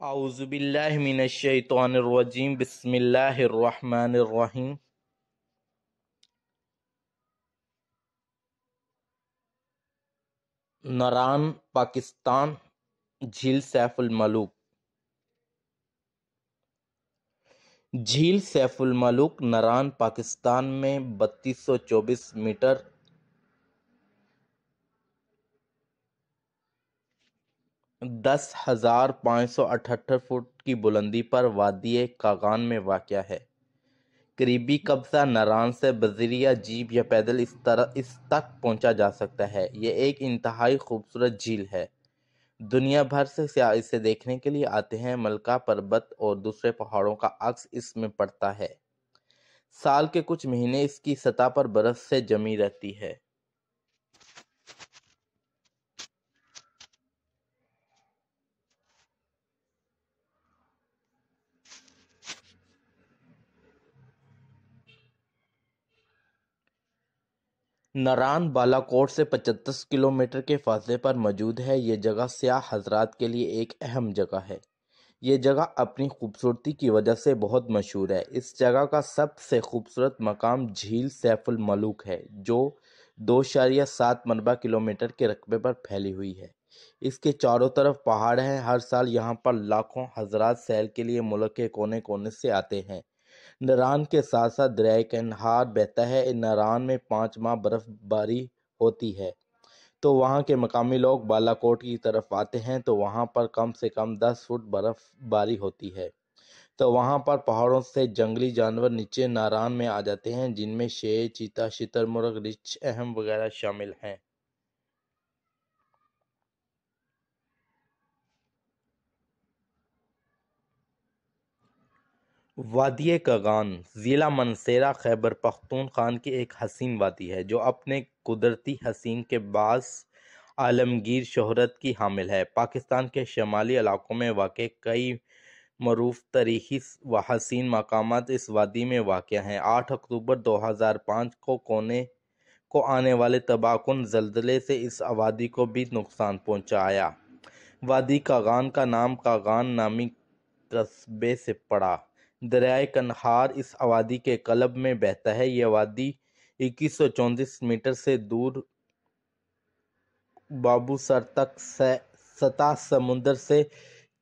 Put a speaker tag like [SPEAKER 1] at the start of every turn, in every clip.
[SPEAKER 1] आउज़बिल्लिमिनशैतवानररजीम बिस्मिल्लाहिर्रहमानिर्रहीम नरान पाकिस्तान झील सैफुल मलूक झील सैफुल मलूक नरान पाकिस्तान में 3224 मीटर दस हज़ार पाँच सौ अठहत्तर फुट की बुलंदी पर वादी कागान में वाक़ है। करीबी कब्ज़ा नरान से बजरिया जीप या पैदल इस तरह, इस तक पहुँचा जा सकता है। ये एक इंतहाई खूबसूरत झील है। दुनिया भर से इसे देखने के लिए आते हैं मलका पर्वत और दूसरे पहाड़ों का अक्स इसमें पड़ता है। साल के कुछ महीने इसकी सतह पर बर्फ़ से जमी रहती है। नरान बालाकोट से 25 किलोमीटर के फासले पर मौजूद है। ये जगह सियाह हजरात के लिए एक अहम जगह है। ये जगह अपनी खूबसूरती की वजह से बहुत मशहूर है। इस जगह का सबसे खूबसूरत मकाम झील सैफुल मलूक है, जो दो शारिया सात मरबा किलोमीटर के रकबे पर फैली हुई है। इसके चारों तरफ़ पहाड़ हैं। हर साल यहाँ पर लाखों हजरात सैल के लिए मुल्क के कोने कोने से आते हैं। नारान के साथ साथ दरियाए कन्हार बहता है। नारान में पाँच माह बर्फबारी होती है। तो वहाँ के मकामी लोग बालाकोट की तरफ़ आते हैं। तो वहाँ पर कम से कम दस फुट बर्फबारी होती है। तो वहाँ पर पहाड़ों से जंगली जानवर नीचे नारान में आ जाते हैं, जिनमें शेर, चीता शितरमुर्ग रिछ, अहम वगैरह शामिल हैं। वादी कगान ज़िला मनसेरा खैबर पख्तूनख्वा की एक हसीन वादी है, जो अपने कुदरती हसीन के बास आलमगीर शहरत की हामिल है। पाकिस्तान के शमाली इलाकों में वाक़ कई मरूफ तरीखी व हसीन मकाम इस वादी में वाक़ हैं। आठ अक्टूबर 2005 को कोने को आने वाले तबाहकुन जल्जले से इस आबादी को भी नुकसान पहुँचाया वादी कागान का नाम कागान नामी कस्बे से पड़ा। दरियाए कन्हार इस आबादी के कलब में बहता है। यह आबादी इक्कीस मीटर से दूर बाबूसर तक सतह समुद्र से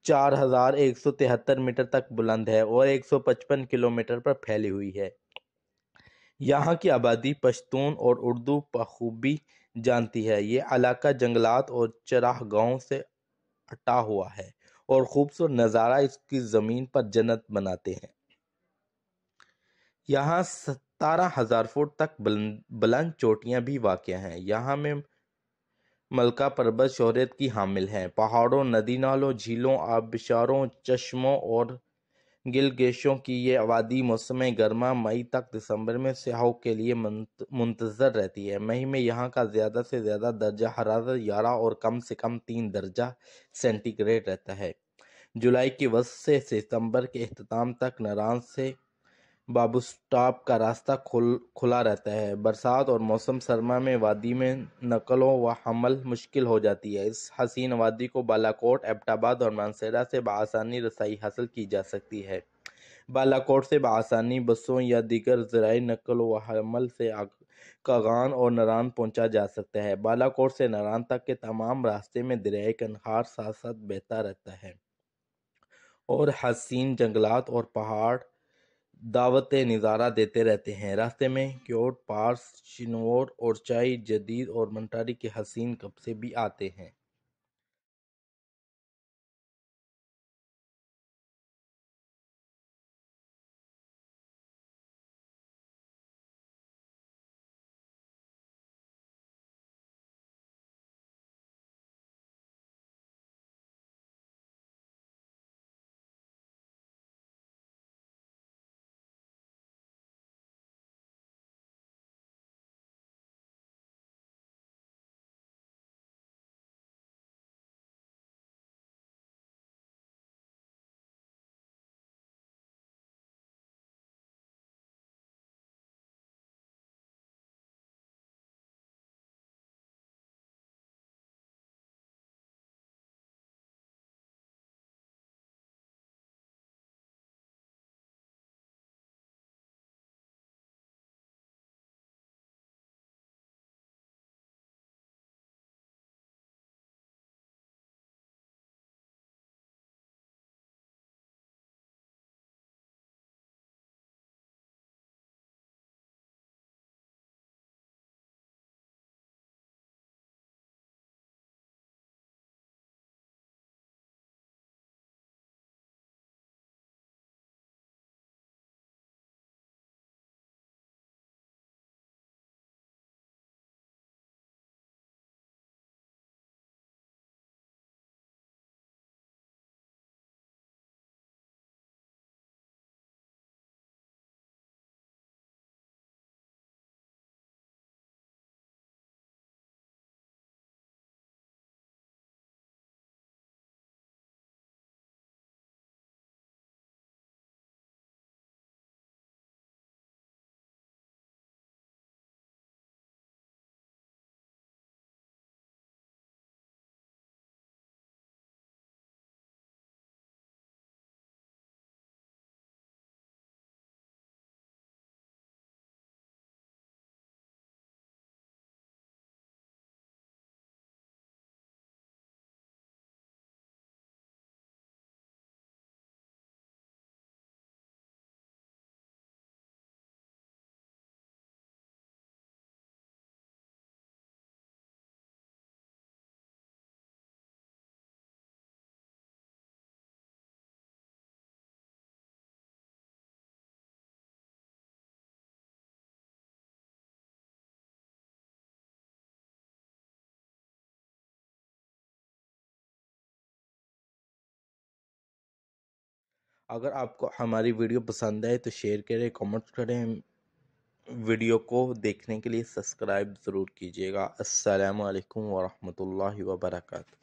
[SPEAKER 1] चार हज़ार एक सौ तिहत्तर मीटर तक बुलंद है और एक सौ पचपन किलोमीटर पर फैली हुई है। यहाँ की आबादी पश्तून और उर्दू बखूबी जानती है। ये इलाका जंगलात और चरागाहों से हटा हुआ है। और खूबसूरत नज़ारा इसकी ज़मीन पर जन्नत बनाते हैं। यहाँ सतारह हज़ार फुट तक बुलंद चोटियाँ भी वाक़ हैं। यहाँ में मलका पर्वत शहरत की हामिल है। पहाड़ों, नदी नालों, झीलों, आबशारों, चश्मों और गिलगेशों की ये आबादी मौसम गर्मा मई तक दिसंबर में सियाहों के लिए मुंतजर रहती है। मई में यहाँ का ज़्यादा से ज़्यादा दर्जा हरारत ग्यारह और कम से कम तीन दर्जा सेंटीग्रेड रहता है। जुलाई की वस्त से सितंबर के अख्ताम तक नारान से बाबूस्टाप का रास्ता खुल, खुला रहता है। बरसात और मौसम सरमा में वादी में नकलो व हमल मुश्किल हो जाती है। इस हसीन वादी को बालाकोट, एबटाबाद और मानसेरा से बसानी रसाई हासिल की जा सकती है। बालाकोट से बसानी बसों या दीगर ज़राई नकल व हमल से कागान और नारान पहुँचा जा सकता है। बालाकोट से नारान तक के तमाम रास्ते में दरियाए कन्हार साथ साथ बहता रहता है। और हसीन जंगलात और पहाड़ दावत नज़ारा देते रहते हैं। रास्ते में क्योट पार्स चिनोर और चाय जदीद और मंटारी के हसीन कब्जे भी आते हैं। अगर आपको हमारी वीडियो पसंद आए तो शेयर करें कमेंट करें। वीडियो को देखने के लिए सब्सक्राइब ज़रूर कीजिएगा। अस्सलाम वालेकुम वरहमतुल्लाहि वबरकातुहू।